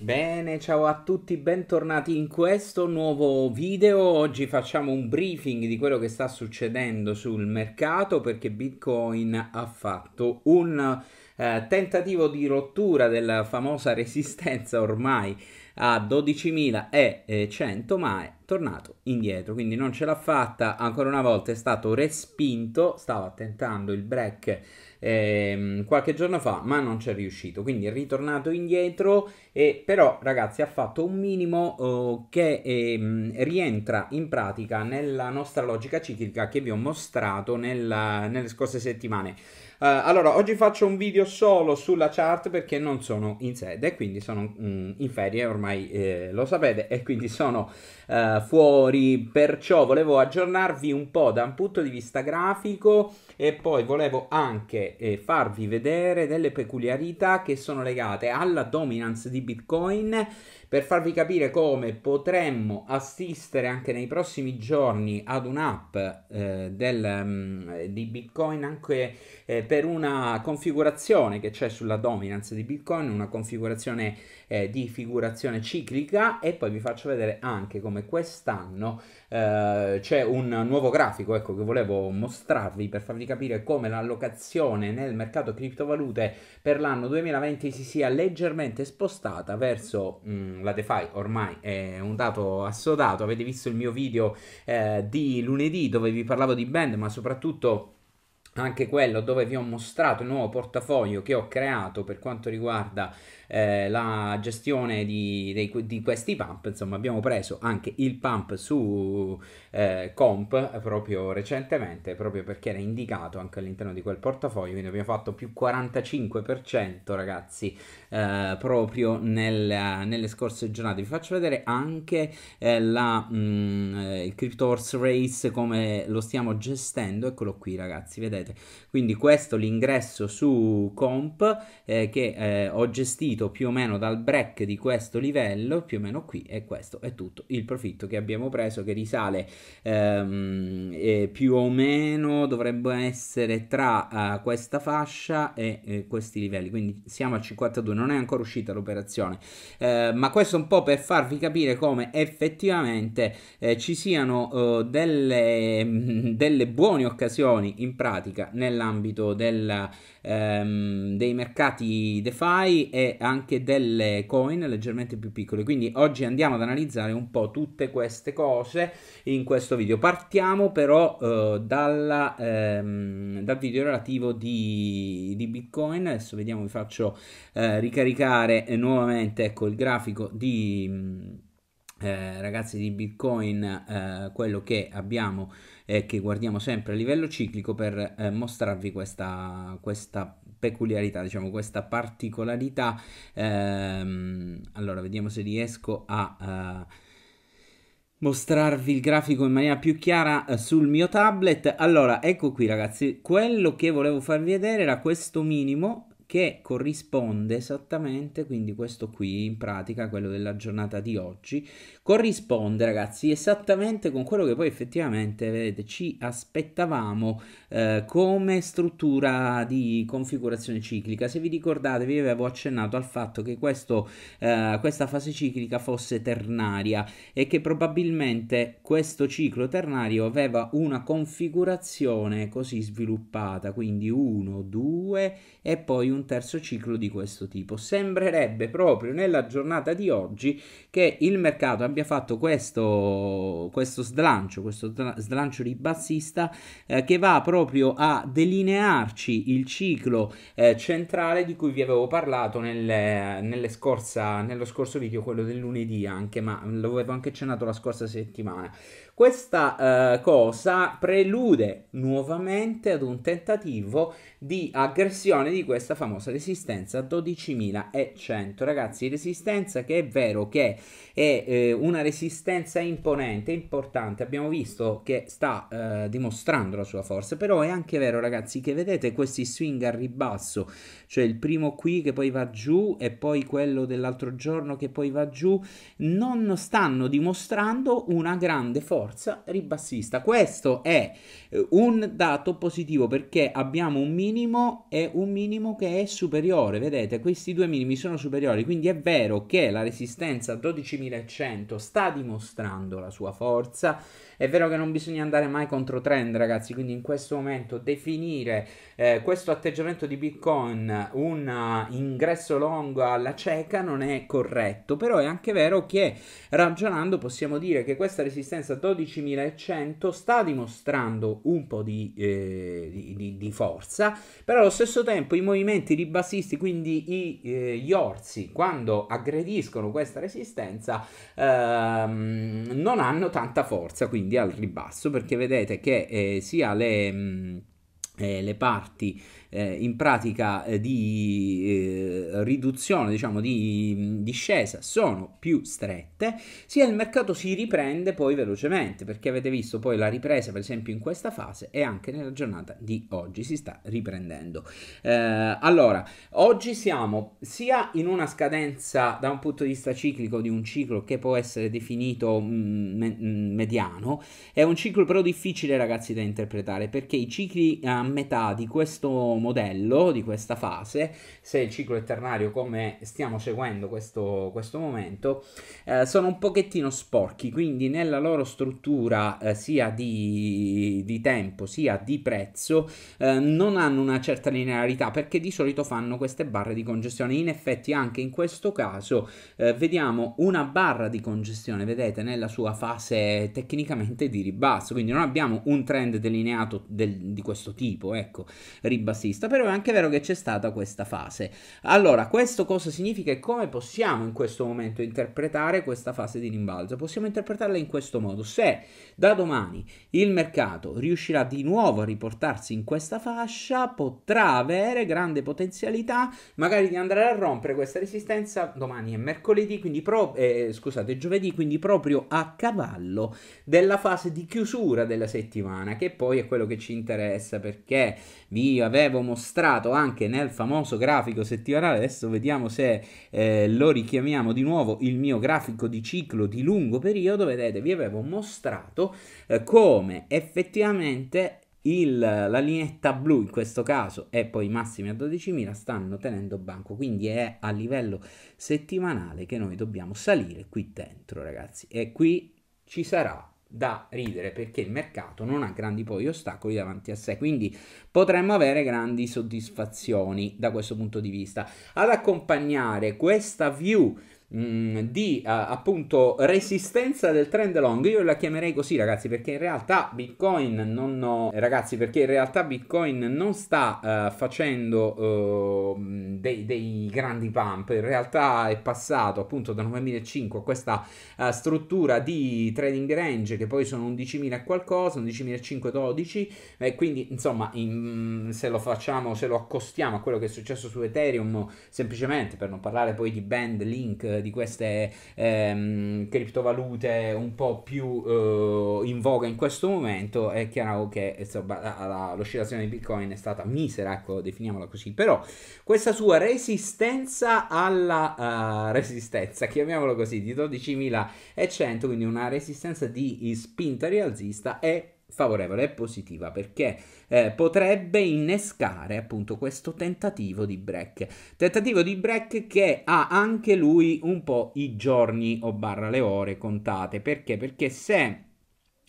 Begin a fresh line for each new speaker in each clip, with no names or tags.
Bene, ciao a tutti, bentornati in questo nuovo video. Oggi facciamo un briefing di quello che sta succedendo sul mercato perché Bitcoin ha fatto un eh, tentativo di rottura della famosa resistenza ormai a 12.100 ma è tornato indietro quindi non ce l'ha fatta ancora una volta è stato respinto stava tentando il break eh, qualche giorno fa ma non ci è riuscito. Quindi è ritornato indietro e però ragazzi ha fatto un minimo oh, che eh, rientra in pratica nella nostra logica ciclica che vi ho mostrato nella, nelle scorse settimane. Uh, allora, oggi faccio un video solo sulla chart perché non sono in sede, quindi sono mm, in ferie, ormai eh, lo sapete, e quindi sono uh, fuori, perciò volevo aggiornarvi un po' da un punto di vista grafico e poi volevo anche eh, farvi vedere delle peculiarità che sono legate alla dominance di Bitcoin per farvi capire come potremmo assistere anche nei prossimi giorni ad un'app eh, del, um, di Bitcoin anche eh, per una configurazione che c'è sulla dominance di Bitcoin, una configurazione eh, di figurazione ciclica. E poi vi faccio vedere anche come quest'anno eh, c'è un nuovo grafico ecco, che volevo mostrarvi per farvi capire come l'allocazione nel mercato criptovalute per l'anno 2020 si sia leggermente spostata verso mh, mm, la DeFi ormai è un dato assodato. Avete visto il mio video eh, di lunedì dove vi parlavo di band ma soprattutto anche quello dove vi ho mostrato il nuovo portafoglio che ho creato per quanto riguarda eh, la gestione di, dei, di, questi pump, insomma abbiamo preso anche il pump su eh, Comp proprio recentemente, proprio perché era indicato anche all'interno di quel portafoglio, quindi abbiamo fatto più 45% ragazzi eh, proprio nel, nelle scorse giornate. Vi faccio vedere anche eh, la, mh, mm, eh, il Crypto Horse Race come lo stiamo gestendo, eccolo qui ragazzi, vedete? Quindi questo l'ingresso su Comp eh, che ho gestito più o meno dal break di questo livello, più o meno qui, e questo è tutto il profitto che abbiamo preso che risale ehm, più o meno dovrebbe essere tra uh, questa fascia e eh, questi livelli, quindi siamo al 52, non è ancora uscita l'operazione, eh, ma questo un po' per farvi capire come effettivamente eh, ci siano uh, delle, delle buone occasioni in pratica nell'ambito ehm, dei mercati DeFi e anche delle coin leggermente più piccole. Quindi oggi andiamo ad analizzare un po' tutte queste cose in questo video. Partiamo però eh, dalla, ehm, dal video relativo di, di, Bitcoin. Adesso vediamo, vi faccio eh, ricaricare nuovamente ecco, il grafico di... Eh, ragazzi di Bitcoin eh, quello che abbiamo e che guardiamo sempre a livello ciclico per eh, mostrarvi questa, questa peculiarità, diciamo questa particolarità. Ehm, allora, vediamo se riesco a... Uh, mostrarvi il grafico in maniera più chiara uh, sul mio tablet. Allora, ecco qui ragazzi, quello che volevo farvi vedere era questo minimo che corrisponde esattamente, quindi questo qui in pratica, quello della giornata di oggi, corrisponde ragazzi esattamente con quello che poi effettivamente vedete ci aspettavamo eh, come struttura di configurazione ciclica. Se vi ricordate vi avevo accennato al fatto che questo, eh, questa fase ciclica fosse ternaria e che probabilmente questo ciclo ternario aveva una configurazione così sviluppata, quindi 1, 2 e poi un terzo ciclo di questo tipo. Sembrerebbe proprio nella giornata di oggi che il mercato abbia fatto questo, questo slancio, questo slancio ribassista eh, che va proprio a delinearci il ciclo eh, centrale di cui vi avevo parlato nelle, nelle scorsa, nello scorso video, quello del lunedì anche, ma lo avevo anche accennato la scorsa settimana. Questa uh, cosa prelude nuovamente ad un tentativo di aggressione di questa famosa resistenza 12.100. Ragazzi, resistenza che è vero che è eh, una resistenza imponente, importante. Abbiamo visto che sta eh, dimostrando la sua forza, però è anche vero, ragazzi, che vedete questi swing a ribasso, cioè il primo qui che poi va giù e poi quello dell'altro giorno che poi va giù, non stanno dimostrando una grande forza ribassista. Questo è eh, un dato positivo perché abbiamo un minimo e un minimo che è superiore, vedete, questi due minimi sono superiori, quindi è vero che la resistenza 12100 sta dimostrando la sua forza, è vero che non bisogna andare mai contro trend, ragazzi, quindi in questo momento definire eh, questo atteggiamento di Bitcoin un ingresso longo alla cieca non è corretto, però è anche vero che ragionando possiamo dire che questa resistenza 12100 sta dimostrando un po' di, eh, di, di, di forza, però allo stesso tempo i movimenti ribassisti, quindi i, eh, gli orsi, quando aggrediscono questa resistenza, ehm, non hanno tanta forza, quindi al ribasso perché vedete che eh, sia le, mh, mm, eh, le parti eh, in pratica eh, di eh, riduzione, diciamo di discesa sono più strette, sia il mercato si riprende poi velocemente, perché avete visto poi la ripresa per esempio in questa fase e anche nella giornata di oggi si sta riprendendo. Eh, allora, oggi siamo sia in una scadenza da un punto di vista ciclico di un ciclo che può essere definito mm, me- mm, mediano, è un ciclo però difficile ragazzi da interpretare perché i cicli a metà di questo modello di questa fase, se il ciclo è ternario come stiamo seguendo questo, questo momento, eh, sono un pochettino sporchi, quindi nella loro struttura eh, sia di, di, tempo sia di prezzo eh, non hanno una certa linearità perché di solito fanno queste barre di congestione. In effetti anche in questo caso eh, vediamo una barra di congestione, vedete, nella sua fase tecnicamente di ribasso, quindi non abbiamo un trend delineato del, di questo tipo, ecco, ribassista vista, però è anche vero che c'è stata questa fase. Allora, questo cosa significa e come possiamo in questo momento interpretare questa fase di rimbalzo? Possiamo interpretarla in questo modo. Se da domani il mercato riuscirà di nuovo a riportarsi in questa fascia, potrà avere grande potenzialità magari di andare a rompere questa resistenza domani è mercoledì, quindi pro- eh, scusate, giovedì, quindi proprio a cavallo della fase di chiusura della settimana, che poi è quello che ci interessa perché vi avevo mostrato anche nel famoso grafico settimanale, adesso vediamo se eh, lo richiamiamo di nuovo, il mio grafico di ciclo di lungo periodo, vedete, vi avevo mostrato eh, come effettivamente il, la lineetta blu in questo caso e poi i massimi a 12.000 stanno tenendo banco. Quindi è a livello settimanale che noi dobbiamo salire qui dentro ragazzi. E qui ci sarà da ridere perché il mercato non ha grandi poi ostacoli davanti a sé, quindi potremmo avere grandi soddisfazioni da questo punto di vista. Ad accompagnare questa view Mm, di uh, appunto resistenza del trend long. Io la chiamerei così ragazzi perché in realtà bitcoin non ho, ragazzi perché in realtà bitcoin non sta uh, facendo uh, dei, dei, grandi pump. In realtà è passato appunto da 9005 a questa struttura di trading range che poi sono 11.000 e qualcosa 11.512 12 e quindi insomma in, se lo facciamo se lo accostiamo a quello che è successo su ethereum semplicemente per non parlare poi di band link di queste ehm, criptovalute un po' più eh, in voga in questo momento, è chiaro che insomma, la, la, l'oscillazione di Bitcoin è stata misera, ecco, definiamola così, però questa sua resistenza alla uh, resistenza, chiamiamolo così, di 12.100, quindi una resistenza di spinta rialzista è favorevole, è positiva perché eh, potrebbe innescare appunto questo tentativo di break. Tentativo di break che ha anche lui un po' i giorni o barra le ore contate. Perché? Perché se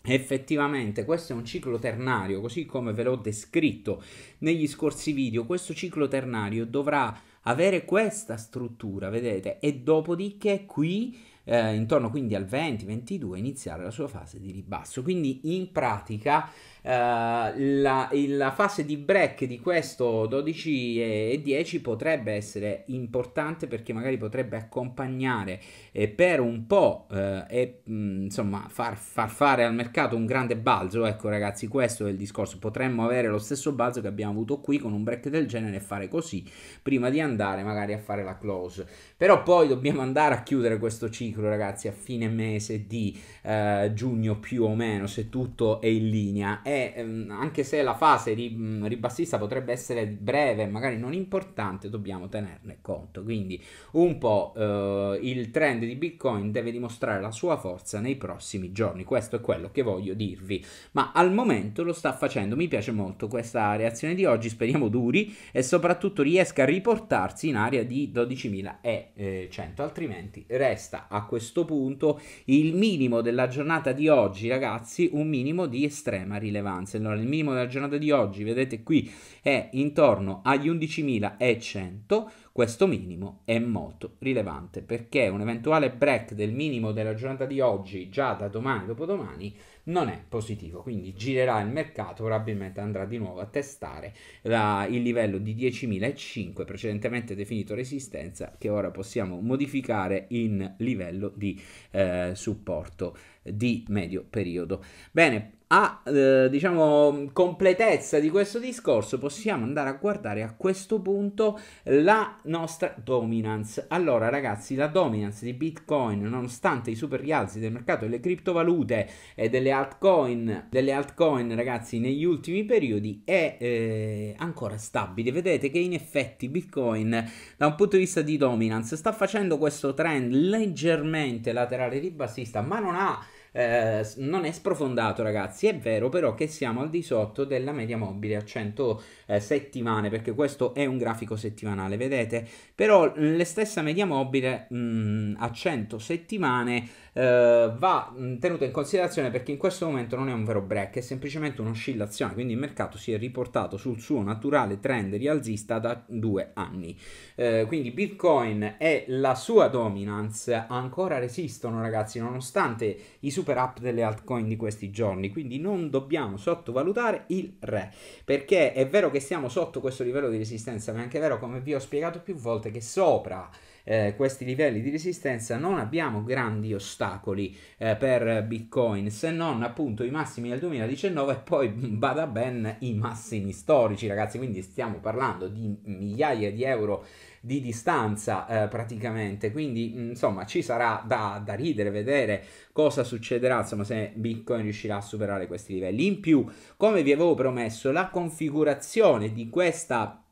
Effettivamente questo è un ciclo ternario, così come ve l'ho descritto negli scorsi video, questo ciclo ternario dovrà avere questa struttura, vedete, e dopodiché qui eh, intorno quindi al 20-22 iniziare la sua fase di ribasso. Quindi in pratica la, la, fase di break di questo 12 e 10 potrebbe essere importante perché magari potrebbe accompagnare eh, per un po' eh, e mh, mm, insomma far, far, fare al mercato un grande balzo. Ecco ragazzi, questo è il discorso. Potremmo avere lo stesso balzo che abbiamo avuto qui con un break del genere e fare così prima di andare magari a fare la close. Però poi dobbiamo andare a chiudere questo ciclo ragazzi a fine mese di eh, giugno più o meno se tutto è in linea è, ehm, anche se la fase ribassista potrebbe essere breve, magari non importante, dobbiamo tenerne conto. Quindi un po' eh, il trend di Bitcoin deve dimostrare la sua forza nei prossimi giorni. Questo è quello che voglio dirvi. Ma al momento lo sta facendo. Mi piace molto questa reazione di oggi. Speriamo duri e soprattutto riesca a riportarsi in area di 12.100. Altrimenti resta a questo punto il minimo della giornata di oggi, ragazzi, un minimo di estrema rilevanza. Allora, il minimo della giornata di oggi, vedete qui, è intorno agli 11.100 questo minimo è molto rilevante perché un eventuale break del minimo della giornata di oggi già da domani dopodomani non è positivo. Quindi girerà il mercato probabilmente andrà di nuovo a testare la, il livello di 10.005 precedentemente definito resistenza che ora possiamo modificare in livello di eh, supporto di medio periodo. Bene a eh, diciamo completezza di questo discorso possiamo andare a guardare a questo punto la nostra dominance. Allora ragazzi la dominance di bitcoin nonostante i super rialzi del mercato delle criptovalute e delle altcoin delle altcoin ragazzi negli ultimi periodi è eh, ancora stabile. Vedete che in effetti bitcoin da un punto di vista di dominance sta facendo questo trend leggermente laterale ribassista ma non ha eh, non è sprofondato ragazzi, è vero però che siamo al di sotto della media mobile a 100 eh, settimane perché questo è un grafico settimanale, vedete? Però la stessa media mobile mh, mm, a 100 settimane eh, va mm, tenuto in considerazione perché in questo momento non è un vero break, è semplicemente un'oscillazione, quindi il mercato si è riportato sul suo naturale trend rialzista da due anni. Eh, quindi Bitcoin e la sua dominance ancora resistono ragazzi nonostante i super up delle altcoin di questi giorni, quindi non dobbiamo sottovalutare il re, perché è vero che siamo sotto questo livello di resistenza, ma è anche vero come vi ho spiegato più volte che sopra eh, questi livelli di resistenza non abbiamo grandi ostacoli eh, per Bitcoin se non appunto i massimi del 2019 e poi bada ben i massimi storici ragazzi quindi stiamo parlando di migliaia di euro di distanza eh, praticamente. Quindi insomma ci sarà da, da, ridere vedere cosa succederà insomma se bitcoin riuscirà a superare questi livelli. In più come vi avevo promesso la configurazione di questa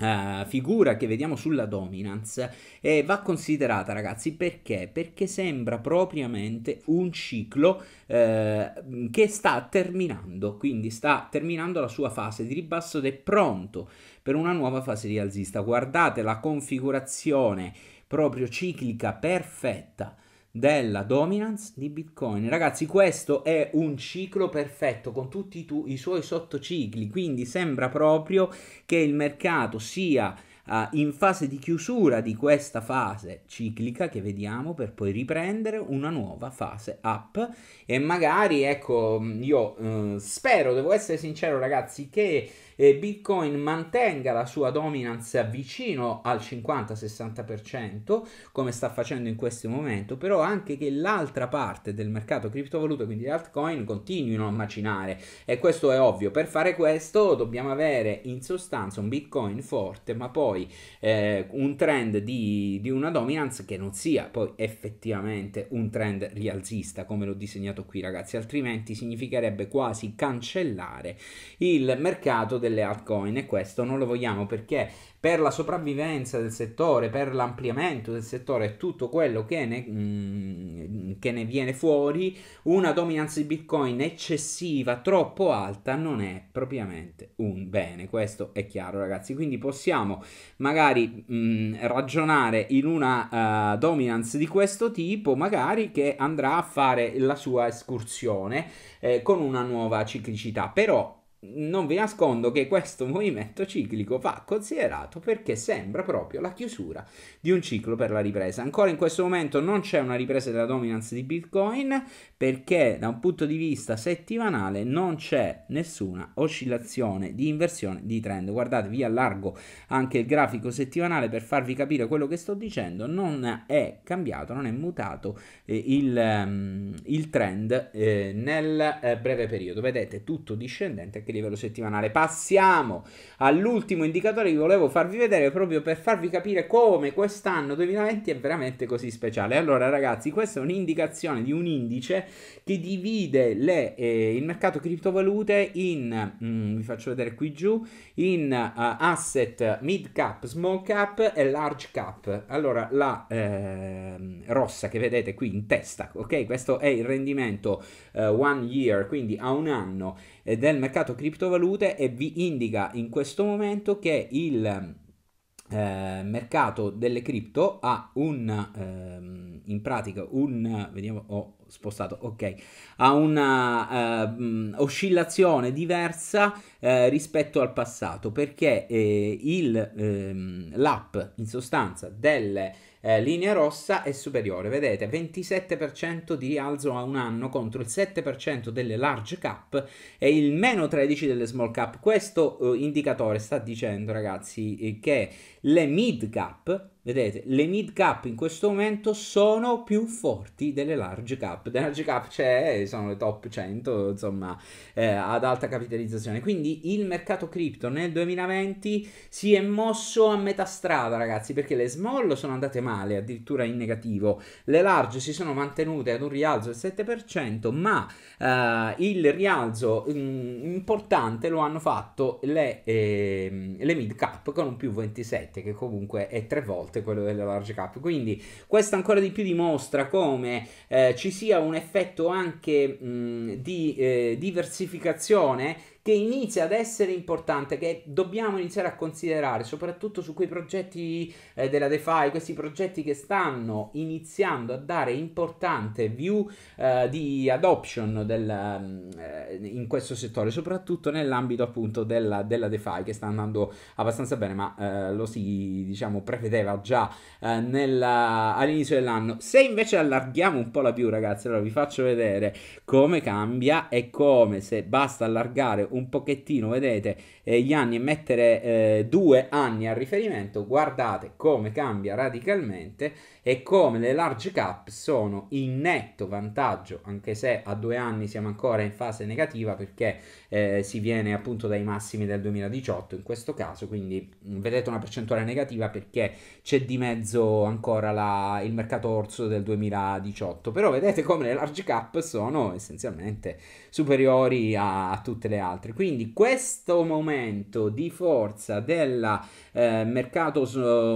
Uh, figura che vediamo sulla dominance e va considerata ragazzi perché? Perché sembra propriamente un ciclo uh, che sta terminando, quindi sta terminando la sua fase di ribasso ed è pronto per una nuova fase di alzista. Guardate la configurazione proprio ciclica perfetta della dominance di Bitcoin. Ragazzi, questo è un ciclo perfetto con tutti tu, i suoi sottocicli, quindi sembra proprio che il mercato sia uh, in fase di chiusura di questa fase ciclica che vediamo per poi riprendere una nuova fase up e magari ecco io uh, spero devo essere sincero ragazzi che eh, Bitcoin mantenga la sua dominance vicino al 50-60% come sta facendo in questo momento, però anche che l'altra parte del mercato criptovalute, quindi le altcoin, continuino a macinare e questo è ovvio. Per fare questo dobbiamo avere in sostanza un Bitcoin forte, ma poi eh, un trend di, di una dominance che non sia poi effettivamente un trend rialzista come l'ho disegnato qui ragazzi, altrimenti significherebbe quasi cancellare il mercato del delle altcoin. E questo non lo vogliamo perché per la sopravvivenza del settore, per l'ampliamento del settore tutto quello che ne, mh, mm, che ne, viene fuori, una dominance di Bitcoin eccessiva, troppo alta, non è propriamente un bene. Questo è chiaro, ragazzi. Quindi possiamo magari mh, mm, ragionare in una uh, dominance di questo tipo, magari che andrà a fare la sua escursione eh, con una nuova ciclicità. Però non vi nascondo che questo movimento ciclico va considerato perché sembra proprio la chiusura di un ciclo per la ripresa. Ancora in questo momento non c'è una ripresa della dominance di Bitcoin perché da un punto di vista settimanale non c'è nessuna oscillazione di inversione di trend. Guardate, vi allargo anche il grafico settimanale per farvi capire quello che sto dicendo. Non è cambiato, non è mutato eh, il, um, il, trend eh, nel eh, breve periodo. Vedete, tutto discendente a livello settimanale. Passiamo all'ultimo indicatore che volevo farvi vedere proprio per farvi capire come quest'anno 2020 è veramente così speciale. Allora ragazzi, questa è un'indicazione di un indice che divide le, eh, il mercato criptovalute in, mm, vi faccio vedere qui giù, in uh, asset mid cap, small cap e large cap. Allora la eh, rossa che vedete qui in testa, ok? Questo è il rendimento uh, one year, quindi a un anno del mercato criptovalute e vi indica in questo momento che il eh, mercato delle cripto ha un ehm, in pratica un vediamo ho spostato ok ha una uh, oscillazione diversa uh, rispetto al passato perché eh, il, ehm, l'app in sostanza delle eh, linea rossa è superiore. Vedete, 27% di rialzo a un anno contro il 7% delle large cap e il meno 13% delle small cap. Questo eh, indicatore sta dicendo, ragazzi, eh, che le mid cap Vedete, le mid cap in questo momento sono più forti delle large cap. Le large cap c'è, sono le top 100, insomma, eh, ad alta capitalizzazione. Quindi il mercato cripto nel 2020 si è mosso a metà strada, ragazzi, perché le small sono andate male, addirittura in negativo. Le large si sono mantenute ad un rialzo del 7%, ma eh, il rialzo mh, mm, importante lo hanno fatto le, eh, le mid cap con un più 27, che comunque è tre volte volte quello delle large cap. Quindi questo ancora di più dimostra come eh, ci sia un effetto anche mh, di eh, diversificazione che inizia ad essere importante, che dobbiamo iniziare a considerare, soprattutto su quei progetti eh, della DeFi, questi progetti che stanno iniziando a dare importante view eh, di adoption del, mm, eh, in questo settore, soprattutto nell'ambito appunto della, della, DeFi che sta andando abbastanza bene, ma eh, lo si diciamo prevedeva già eh, nella, all'inizio dell'anno. Se invece allarghiamo un po' la view, ragazzi, allora vi faccio vedere come cambia e come se basta allargare un pochettino, vedete, eh, gli anni e mettere eh, due anni a riferimento, guardate come cambia radicalmente e come le large cap sono in netto vantaggio, anche se a due anni siamo ancora in fase negativa perché eh, si viene appunto dai massimi del 2018 in questo caso, quindi vedete una percentuale negativa perché c'è di mezzo ancora la, il mercato orso del 2018, però vedete come le large cap sono essenzialmente superiori a, a tutte le altre, quindi questo momento di forza del eh, mercato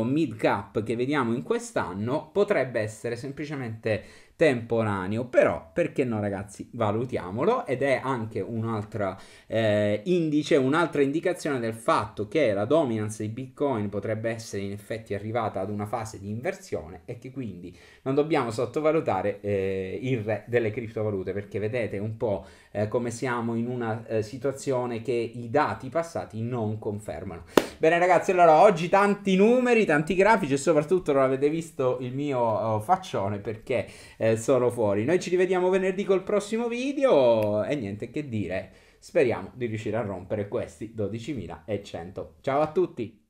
mid cap che vediamo in quest'anno potrebbe essere semplicemente temporaneo, però perché no ragazzi, valutiamolo ed è anche un'altra eh, indice, un'altra indicazione del fatto che la dominance di Bitcoin potrebbe essere in effetti arrivata ad una fase di inversione e che quindi non dobbiamo sottovalutare eh, il re delle criptovalute perché vedete un po' eh, come siamo in una eh, situazione che i dati passati non confermano. Bene ragazzi, allora oggi tanti numeri, tanti grafici e soprattutto non avete visto il mio oh, faccione perché eh, sono fuori. Noi ci rivediamo venerdì col prossimo video e niente che dire. Speriamo di riuscire a rompere questi 12.100. Ciao a tutti!